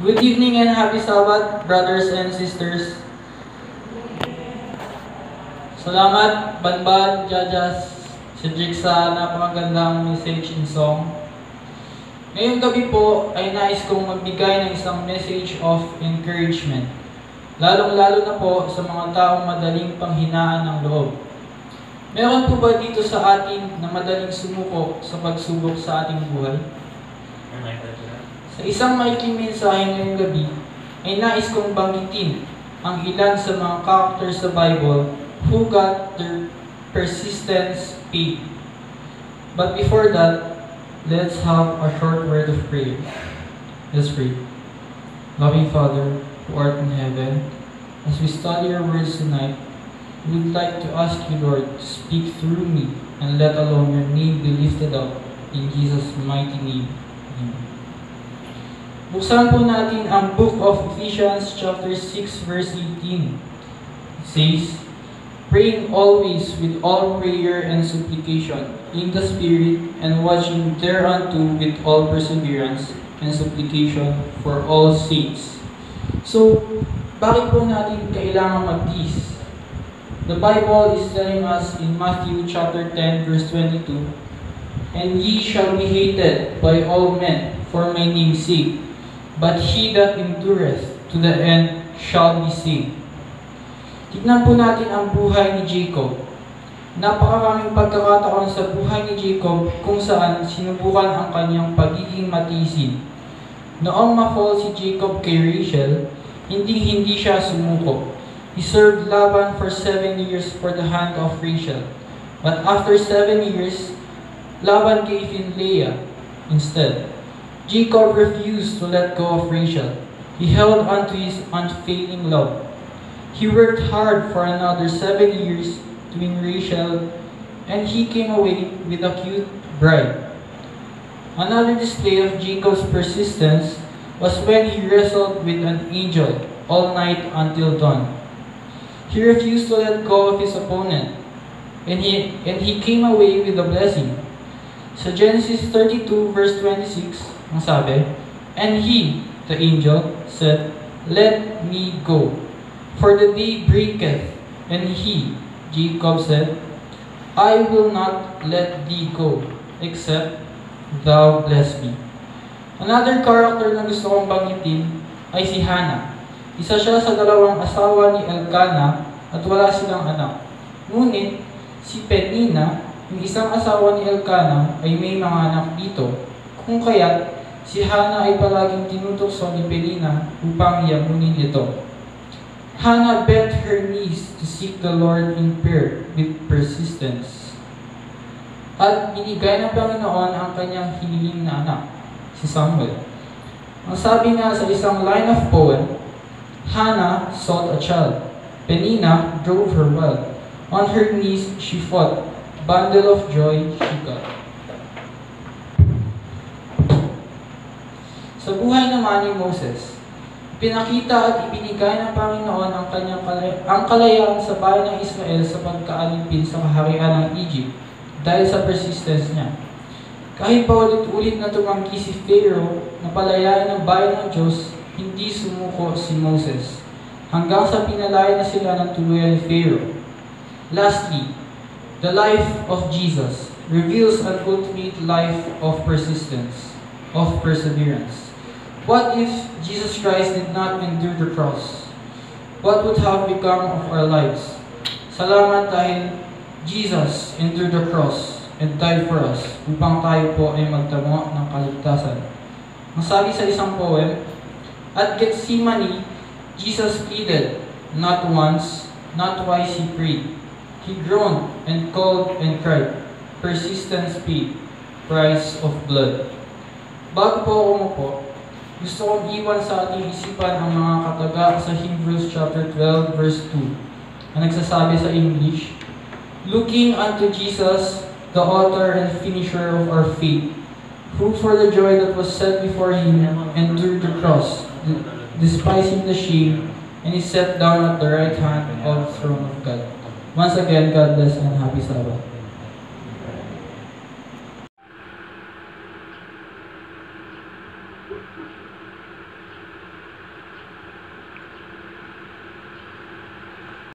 Good evening and happy Sabbath, brothers and sisters. Salamat, Banban, Jajas, si Jig sa napakagandang message and song. Ngayong gabi po ay nais kong magbigay ng isang message of encouragement. Lalong-lalo na po sa mga taong madaling panghinaan ng loob. Meron po ba dito sa atin na madaling sumuko sa pagsubok sa ating buhay? Sa isang maikling mensahe ngayong gabi, ay nais kong banggitin ang ilan sa mga characters sa Bible who got their persistence paid. But before that, let's have a short word of prayer. Let's pray. Loving Father, who art in heaven, as we study your words tonight, we would like to ask you, Lord, to speak through me and let alone your name be lifted up in Jesus' mighty name. Amen. Buksan po natin ang Book of Ephesians chapter 6 verse 18. It says, Praying always with all prayer and supplication in the Spirit and watching thereunto with all perseverance and supplication for all saints. So, bakit po natin kailangan mag-peace? The Bible is telling us in Matthew chapter 10 verse 22, And ye shall be hated by all men for my name's sake, but he that endureth to the end shall be saved. Tignan po natin ang buhay ni Jacob. Napakaraming pagkakataon sa buhay ni Jacob kung saan sinubukan ang kanyang pagiging matisin. Noong ma-fall si Jacob kay Rachel, hindi-hindi siya sumuko. He served Laban for seven years for the hand of Rachel. But after seven years, Laban gave in Leah instead. Jacob refused to let go of Rachel. He held on to his unfailing love. He worked hard for another seven years to win Rachel, and he came away with a cute bride. Another display of Jacob's persistence was when he wrestled with an angel all night until dawn. He refused to let go of his opponent, and he, and he came away with a blessing. So Genesis 32 verse 26, ang sabi, And he, the angel, said, Let me go, for the day breaketh. And he, Jacob said, I will not let thee go, except thou bless me. Another character na gusto kong banggitin ay si Hannah. Isa siya sa dalawang asawa ni Elkanah at wala silang anak. Ngunit, si Penina, yung isang asawa ni Elkanah, ay may mga anak dito. Kung kaya't, Si Hannah ay palaging tinutokso ni Penina upang yamunin ito. Hannah bent her knees to seek the Lord in prayer with persistence. At binigay ng Panginoon ang kanyang hiniling na anak, si Samuel. Ang sabi nga sa isang line of poem, Hannah sought a child. Penina drove her well. On her knees she fought. Bundle of joy she got. Sa buhay naman ni Moses, pinakita at ibinigay ng Panginoon ang kanyang kalay ang kalayaan sa bayan ng Israel sa pagkaalipin sa kaharian ng Egypt dahil sa persistence niya. Kahit pa ulit-ulit na tumanggi si Pharaoh na palayain ng bayan ng Diyos, hindi sumuko si Moses hanggang sa pinalaya na sila ng tuluyan ni Pharaoh. Lastly, the life of Jesus reveals an ultimate life of persistence, of perseverance. What if Jesus Christ did not endure the cross? What would have become of our lives? Salamat dahil Jesus endured the cross and died for us upang tayo po ay magtamo ng kaligtasan. Masabi sa isang poem, At Gethsemane, Jesus pleaded, not once, not twice he prayed. He groaned and called and cried, persistence paid, price of blood. Bago po umupo, gusto kong iwan sa ating isipan ang mga kataga sa Hebrews chapter 12 verse 2 na nagsasabi sa English, Looking unto Jesus, the author and finisher of our faith, who for the joy that was set before him endured the cross, despising the shame, and is set down at the right hand of the throne of God. Once again, God bless and happy Sabbath. future.